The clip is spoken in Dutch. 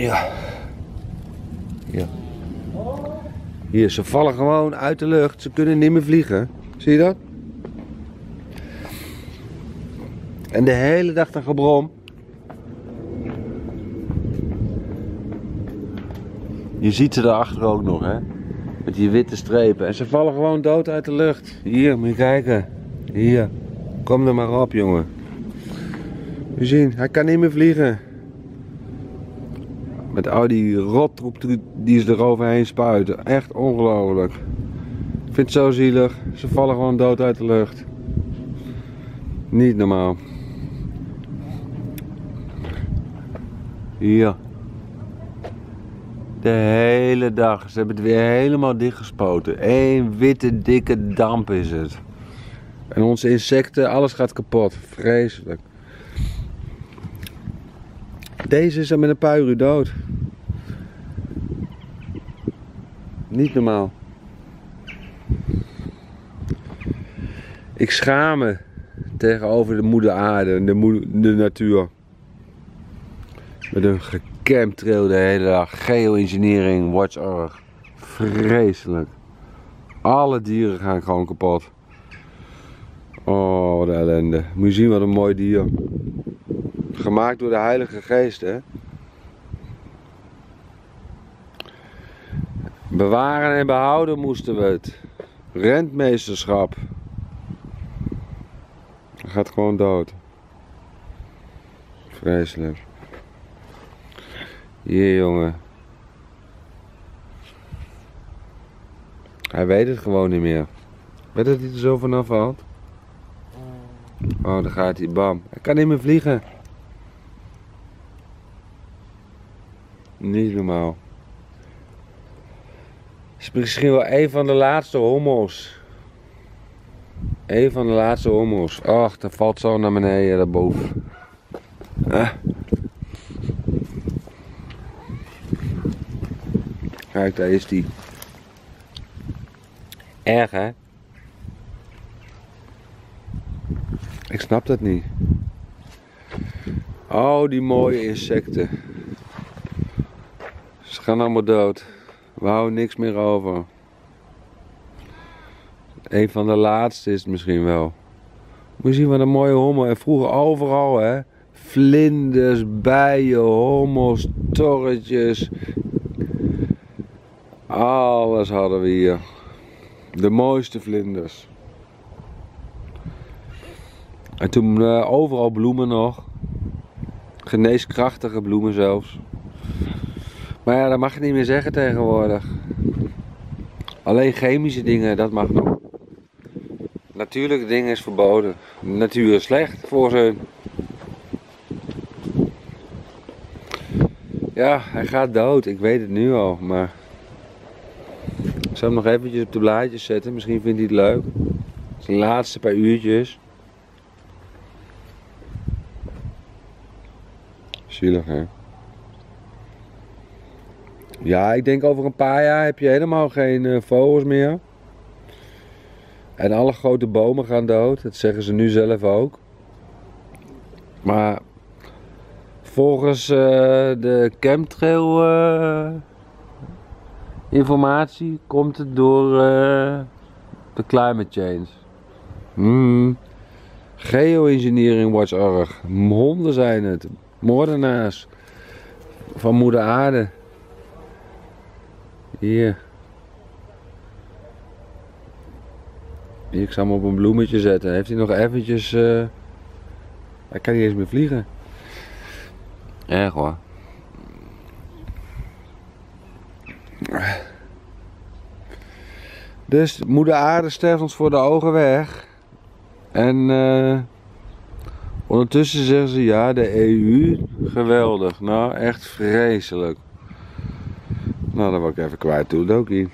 Ja. Ja. Hier, ze vallen gewoon uit de lucht. Ze kunnen niet meer vliegen. Zie je dat? En de hele dag een gebrom. Je ziet ze daarachter ook nog, hè? Met die witte strepen. En ze vallen gewoon dood uit de lucht. Hier, moet je kijken. Hier. Kom er maar op, jongen. Je ziet, hij kan niet meer vliegen. Met al die rottroep die ze eroverheen spuiten. Echt ongelooflijk. Ik vind het zo zielig. Ze vallen gewoon dood uit de lucht. Niet normaal. Hier. De hele dag. Ze hebben het weer helemaal dichtgespoten. Eén witte dikke damp is het. En onze insecten, alles gaat kapot. Vreselijk. Deze is er met een paar dood. Niet normaal. Ik schaam me tegenover de moeder aarde en de, de natuur. Met een gecamtrail de hele dag. Geoengineering, watch Vreselijk. Alle dieren gaan gewoon kapot. Oh, wat ellende. Moet je zien wat een mooi dier. Gemaakt door de Heilige Geest, hè. Bewaren en behouden moesten we het. Rentmeesterschap. Hij gaat gewoon dood. Vreselijk. Hier jongen. Hij weet het gewoon niet meer. Weet dat hij er zo vanaf valt? Oh, daar gaat hij. Bam. Hij kan niet meer vliegen. Niet normaal. Is misschien wel een van de laatste homo's. Een van de laatste homo's. Ach, dat valt zo naar beneden, daarboven. Ah. Kijk, daar is die. Erg, hè? Ik snap dat niet. Oh, die mooie insecten. Gaan allemaal dood. We houden niks meer over. Een van de laatste is het misschien wel. Moet je zien wat een mooie hommel. En vroeger overal hè. Vlinders, bijen, hommels, torretjes. Alles hadden we hier. De mooiste vlinders. En toen uh, overal bloemen nog. Geneeskrachtige bloemen zelfs. Maar ja, dat mag je niet meer zeggen tegenwoordig. Alleen chemische dingen, dat mag nog. Natuurlijke dingen is verboden. De natuur is slecht voor ze. Ja, hij gaat dood. Ik weet het nu al, maar... Ik zal hem nog eventjes op de blaadjes zetten. Misschien vindt hij het leuk. De laatste paar uurtjes. Zielig, hè? Ja, ik denk over een paar jaar heb je helemaal geen uh, vogels meer. En alle grote bomen gaan dood. Dat zeggen ze nu zelf ook. Maar volgens uh, de chemtrail uh, informatie komt het door de climate change. Mm. Geoengineering.org. Honden zijn het. Moordenaars. Van moeder aarde. Hier. Ik zal hem op een bloemetje zetten. Heeft hij nog eventjes... Uh... Hij kan niet eens meer vliegen. Erg hoor. Dus moeder aarde sterft ons voor de ogen weg. En uh, ondertussen zeggen ze ja, de EU, geweldig. Nou, echt vreselijk. Nou, dan word ik even kwijt toe, Dokie.